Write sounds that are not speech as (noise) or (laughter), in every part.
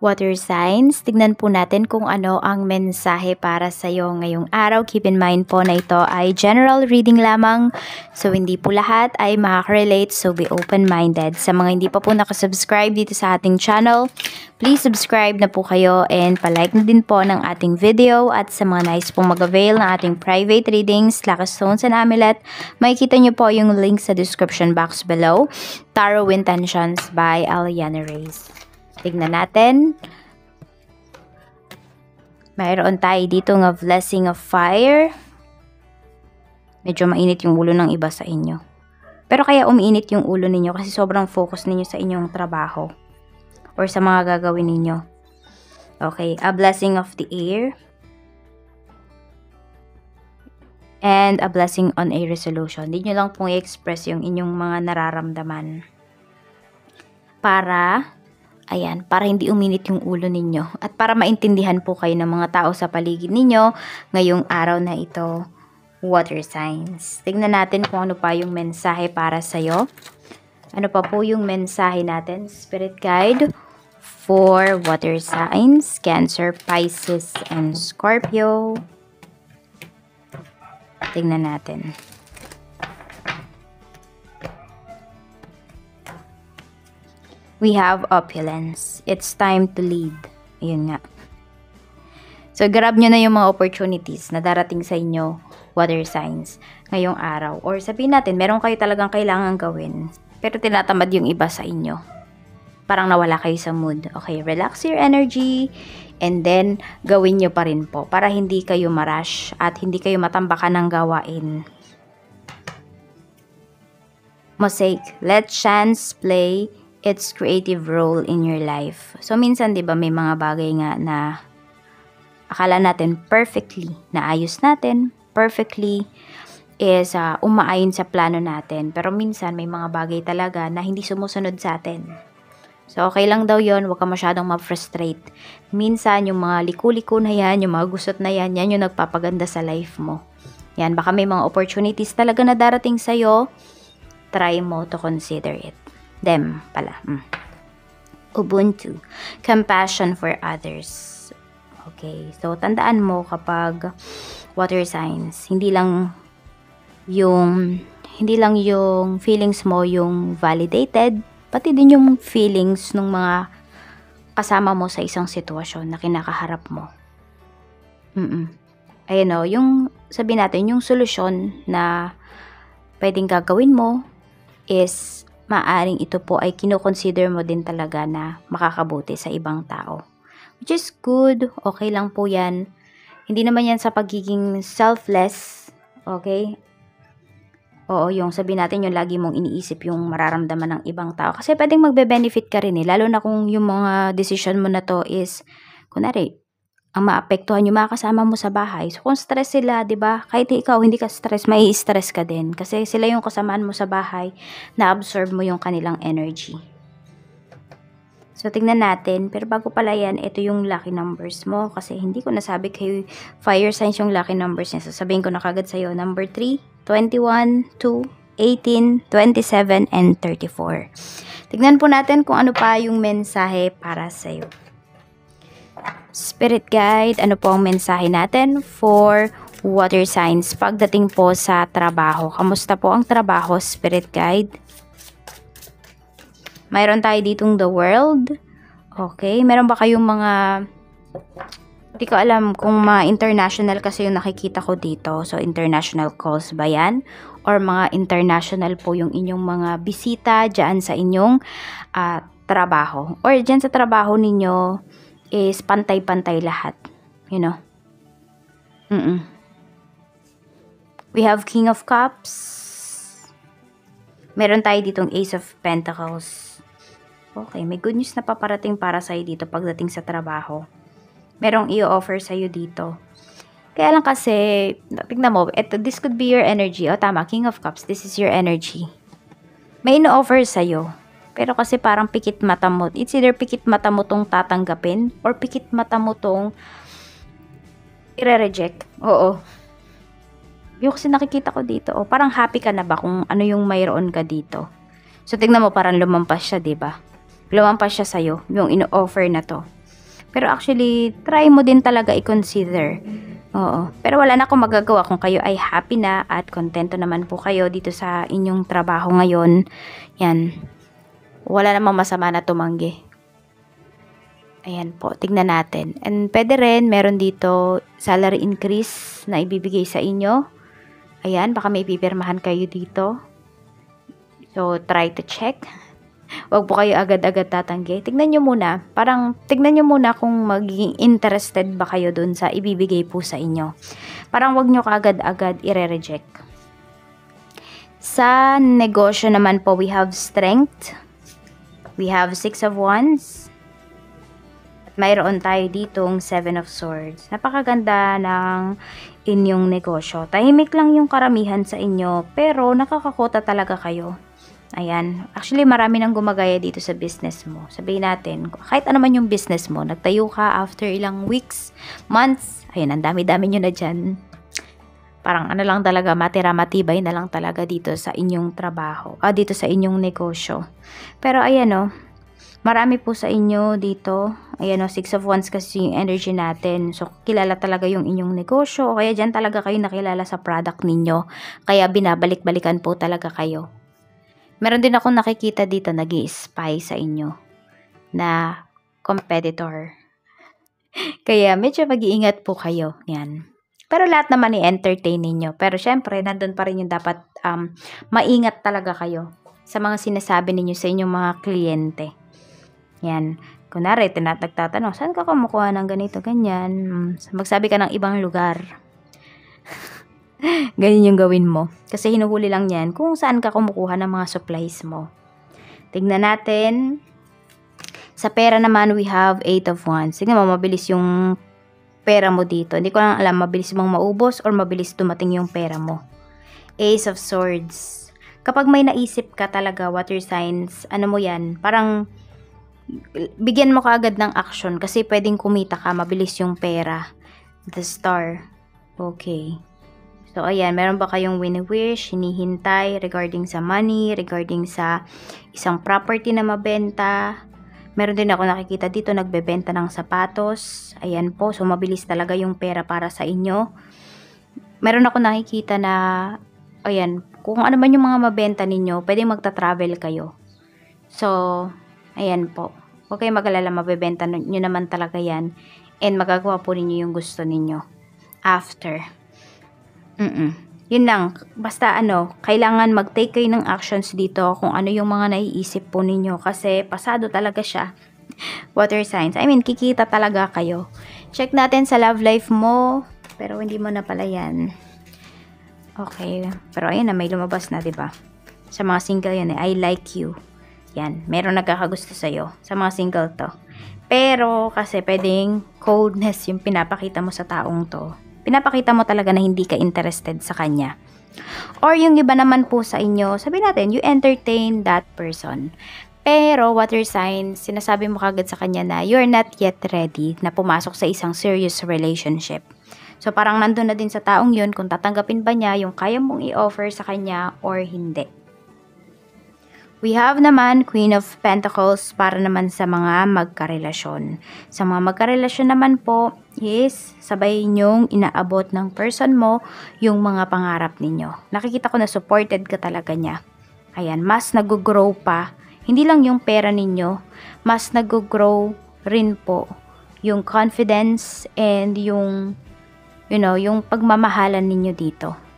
water signs. Tignan po natin kung ano ang mensahe para sa iyo ngayong araw. Keep in mind po na ito ay general reading lamang. So, hindi po lahat ay makaka-relate. So, be open-minded. Sa mga hindi pa po nakasubscribe dito sa ating channel, please subscribe na po kayo and palike na din po ng ating video. At sa mga nice pong mag-avail ng ating private readings, Lucky Stones and Amulet, makikita nyo po yung link sa description box below. Tarot Intentions by Aliana Reyes. Tignan natin. Mayroon tayo dito ng blessing of fire. Medyo mainit yung ulo ng iba sa inyo. Pero kaya umiinit yung ulo ninyo kasi sobrang focus ninyo sa inyong trabaho or sa mga gagawin ninyo. Okay, a blessing of the air. And a blessing on a resolution. Hindi nyo lang pong i-express yung inyong mga nararamdaman. Para Ayan, para hindi uminit yung ulo ninyo at para maintindihan po kayo ng mga tao sa paligid ninyo ngayong araw na ito, water signs. Tingnan natin kung ano pa yung mensahe para sa'yo. Ano pa po yung mensahe natin, Spirit Guide, for water signs, Cancer, Pisces, and Scorpio. Tingnan natin. We have opulence. It's time to lead. Ayun nga. So, grab nyo na yung mga opportunities na darating sa inyo, water signs, ngayong araw. Or sabihin natin, meron kayo talagang kailangan gawin, pero tinatamad yung iba sa inyo. Parang nawala kayo sa mood. Okay, relax your energy, and then, gawin nyo pa rin po para hindi kayo marash at hindi kayo matambakan ng gawain. Mosaic, let chance play its creative role in your life. So, minsan, di ba, may mga bagay nga na akala natin perfectly, naayos natin, perfectly is uh, umaayon sa plano natin. Pero minsan, may mga bagay talaga na hindi sumusunod sa atin. So, okay lang daw yon Huwag ka masyadong ma-frustrate. Minsan, yung mga liku-liko na yan, yung mga gusot na yan, yan yung nagpapaganda sa life mo. Yan, baka may mga opportunities talaga na darating sa'yo. Try mo to consider it them pala. Mm. Ubuntu, compassion for others. Okay, so tandaan mo kapag water signs, hindi lang yung hindi lang yung feelings mo yung validated, pati din yung feelings ng mga kasama mo sa isang sitwasyon na kinakaharap mo. Mm-mm. Ayun o, yung sabi natin, yung solusyon na pwedeng gagawin mo is maaring ito po ay kinoconsider mo din talaga na makakabuti sa ibang tao. Which is good, okay lang po yan. Hindi naman yan sa pagiging selfless, okay? Oo, yung sabi natin yung lagi mong iniisip yung mararamdaman ng ibang tao. Kasi pwedeng magbe-benefit ka rin eh. Lalo na kung yung mga decision mo na to is, kunwari, ang maapektuhan yung mga kasama mo sa bahay. So, kung stress sila, di ba? Kahit ikaw hindi ka stress, may stress ka din. Kasi sila yung kasamaan mo sa bahay, na-absorb mo yung kanilang energy. So, tingnan natin. Pero bago pala yan, ito yung lucky numbers mo. Kasi hindi ko nasabi kay fire signs yung lucky numbers niya. Sasabihin ko na kagad sa'yo. Number 3, 21, 2, 18, 27, and 34. Tignan po natin kung ano pa yung mensahe para sa'yo. Spirit Guide, ano po ang mensahe natin for water signs pagdating po sa trabaho. Kamusta po ang trabaho, Spirit Guide? Mayroon tayo ditong the world. Okay, meron ba kayong mga hindi ko alam kung mga international kasi yung nakikita ko dito. So, international calls ba yan? Or mga international po yung inyong mga bisita dyan sa inyong uh, trabaho. Or dyan sa trabaho ninyo, is pantay-pantay lahat. You know? Mm-mm. We have King of Cups. Meron tayo ditong Ace of Pentacles. Okay, may good news na paparating para sa'yo dito pagdating sa trabaho. Merong i-offer sa'yo dito. Kaya lang kasi, tignan mo, eto, this could be your energy. O, tama, King of Cups, this is your energy. May ino-offer sa'yo. Pero kasi parang pikit mata mo. It's either pikit mata mo tong tatanggapin or pikit mata mo tong i-reject. Oo. Yung kasi nakikita ko dito, oh, parang happy ka na ba kung ano yung mayroon ka dito. So, tingnan mo, parang lumampas siya, ba? lumampas siya sa'yo, yung ino-offer na to. Pero actually, try mo din talaga i-consider. Oo. Pero wala na akong magagawa kung kayo ay happy na at kontento naman po kayo dito sa inyong trabaho ngayon. Yan. Wala namang masama na tumanggi. Ayan po, tignan natin. And pwede rin, meron dito salary increase na ibibigay sa inyo. Ayan, baka may pipirmahan kayo dito. So, try to check. Huwag po kayo agad-agad tatanggi. Tignan nyo muna. Parang, tignan nyo muna kung magiging interested ba kayo dun sa ibibigay po sa inyo. Parang wag nyo kaagad-agad ire-reject. Sa negosyo naman po, we have strength. We have six of wands. At mayroon tayo ditong seven of swords. Napakaganda ng inyong negosyo. Tahimik lang yung karamihan sa inyo, pero nakakakota talaga kayo Ayan. Actually, marami nang gumagaya dito sa business mo. Sabihin natin, kahit ano man yung business mo, nagtayo ka after ilang weeks, months, ayan, ang dami-dami nyo na dyan. Parang ano lang talaga, matira matibay na lang talaga dito sa inyong trabaho, ah, dito sa inyong negosyo. Pero ayan o, oh, marami po sa inyo dito. Ayan o, oh, six of wands kasi yung energy natin. So, kilala talaga yung inyong negosyo. O kaya dyan talaga kayo nakilala sa product ninyo. Kaya binabalik-balikan po talaga kayo. Meron din ako nakikita dito nag spy sa inyo na competitor. (laughs) Kaya medyo mag-iingat po kayo. Yan. Pero lahat naman i-entertain ninyo. Pero syempre, nandun pa rin yung dapat um, maingat talaga kayo sa mga sinasabi ninyo sa inyong mga kliyente. Yan. Kunwari, tinatagtatanong, saan ka kumukuha ng ganito, ganyan? Hmm, magsabi ka ng ibang lugar. (laughs) Ganyan yung gawin mo. Kasi hinuhuli lang yan kung saan ka kumukuha ng mga supplies mo. Tignan natin. Sa pera naman, we have 8 of Wands. Tignan mo, mabilis yung pera mo dito. Hindi ko lang alam, mabilis mong maubos or mabilis dumating yung pera mo. Ace of Swords. Kapag may naisip ka talaga, water signs, ano mo yan, parang bigyan mo kaagad ng action kasi pwedeng kumita ka, mabilis yung pera. The Star. Okay. So, ayan, meron ba kayong wini-wish, hinihintay regarding sa money, regarding sa isang property na mabenta? Meron din ako nakikita dito, nagbebenta ng sapatos. Ayan po, so mabilis talaga yung pera para sa inyo. Meron ako nakikita na, ayan, kung ano man yung mga mabenta ninyo, pwede magta-travel kayo. So, ayan po. Huwag kayong mag-alala, mabebenta nyo naman talaga yan. And magagawa po ninyo yung gusto ninyo. After. Mm. Yun lang. Basta ano, kailangan mag-take kayo ng actions dito kung ano yung mga naiisip po ninyo kasi pasado talaga siya. Water signs. I mean, kikita talaga kayo. Check natin sa love life mo. Pero hindi mo na pala yan. Okay. Pero ayun na, may lumabas na, 'di ba? Sa mga single yan eh, I like you. Yan, meron nagkakagusto sa'yo. Sa mga single to. Pero, kasi pwedeng coldness yung pinapakita mo sa taong to pinapakita mo talaga na hindi ka interested sa kanya. Or yung iba naman po sa inyo, sabi natin, you entertain that person. Pero water sign, sinasabi mo kagad sa kanya na you're not yet ready na pumasok sa isang serious relationship. So parang nandun na din sa taong yun kung tatanggapin ba niya yung kaya mong i-offer sa kanya or hindi. We have naman Queen of Pentacles para naman sa mga magkarelasyon. Sa mga magkarelasyon naman po is sabay inyong inaabot ng person mo yung mga pangarap ninyo. Nakikita ko na supported ka talaga niya. Ayan, mas nag-grow pa. Hindi lang yung pera ninyo, mas nag-grow rin po yung confidence and yung you know, yung pagmamahalan ninyo dito.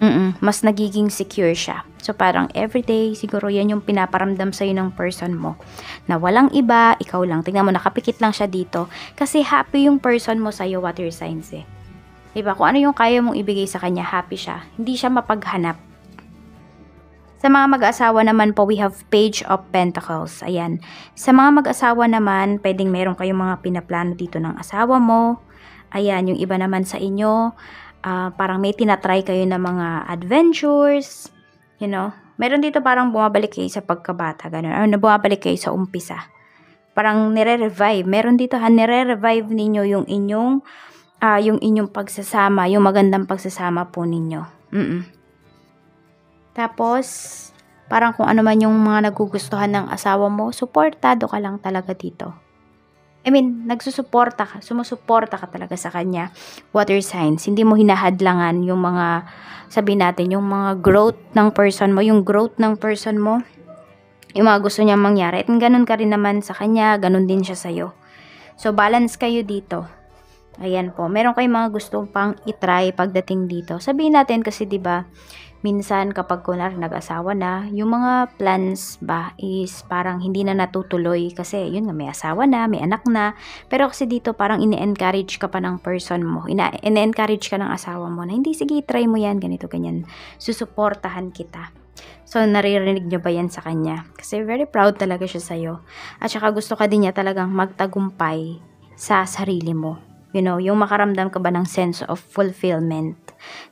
Mm-mm, mas nagiging secure siya. So parang everyday, siguro yan yung pinaparamdam sa'yo ng person mo. Na walang iba, ikaw lang. Tingnan mo, nakapikit lang siya dito. Kasi happy yung person mo sa'yo, water signs eh. Diba? Kung ano yung kaya mong ibigay sa kanya, happy siya. Hindi siya mapaghanap. Sa mga mag-asawa naman po, we have Page of Pentacles. Ayan. Sa mga mag-asawa naman, pwedeng meron kayong mga pinaplano dito ng asawa mo. Ayan, yung iba naman sa inyo, uh, parang may tinatry kayo na mga adventures, you know. Meron dito parang bumabalik kayo sa pagkabata, ganun. Ano, bumabalik kayo sa umpisa. Parang nire-revive. Meron dito ha, nire-revive ninyo yung inyong, uh, yung inyong pagsasama, yung magandang pagsasama po ninyo. Mm-mm. Tapos, parang kung ano man yung mga nagugustuhan ng asawa mo, suportado ka lang talaga dito. I mean, nagsusuporta ka, sumusuporta ka talaga sa kanya. Water signs, hindi mo hinahadlangan yung mga, sabi natin, yung mga growth ng person mo, yung growth ng person mo, yung mga gusto niya mangyari. At ganun ka rin naman sa kanya, ganun din siya sa'yo. So, balance kayo dito. Ayan po. Meron kayong mga gusto pang itry pagdating dito. Sabihin natin kasi 'di ba, minsan kapag kunar nag-asawa na, yung mga plans ba is parang hindi na natutuloy kasi yun nga may asawa na, may anak na. Pero kasi dito parang ini-encourage ka pa ng person mo. Ina-encourage ka ng asawa mo na hindi sige try mo yan ganito ganyan. Susuportahan kita. So, naririnig nyo ba yan sa kanya? Kasi very proud talaga siya sa'yo. At saka gusto ka din niya talagang magtagumpay sa sarili mo. You know, yung makaramdam ka ba ng sense of fulfillment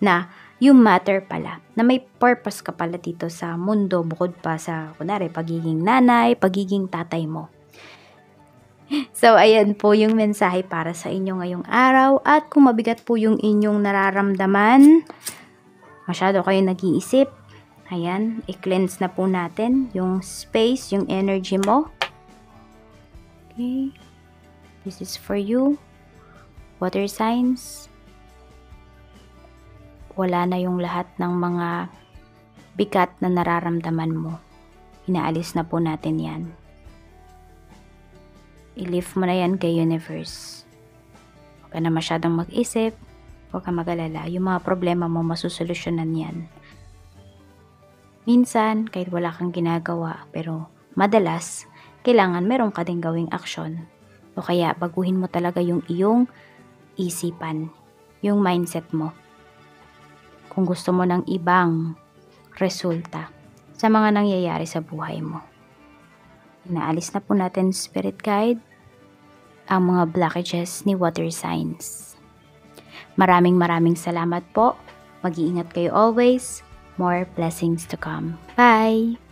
na you matter pala, na may purpose ka pala dito sa mundo bukod pa sa, kunwari, pagiging nanay, pagiging tatay mo. (laughs) So, ayan po yung mensahe para sa inyo ngayong araw. At kung mabigat po yung inyong nararamdaman, masyado kayo nag-iisip, ayan, i-cleanse na po natin yung space, yung energy mo. Okay. This is for you water signs, wala na yung lahat ng mga bigat na nararamdaman mo. Inaalis na po natin yan. I-lift mo na yan kay universe. Huwag ka na masyadong mag-isip. Huwag ka mag-alala. Yung mga problema mo, masusolusyonan yan. Minsan, kahit wala kang ginagawa, pero madalas, kailangan meron ka ding gawing aksyon. O kaya, baguhin mo talaga yung iyong isipan, yung mindset mo. Kung gusto mo ng ibang resulta sa mga nangyayari sa buhay mo. Inaalis na po natin spirit guide ang mga blockages ni water signs. Maraming maraming salamat po. Mag-iingat kayo always. More blessings to come. Bye!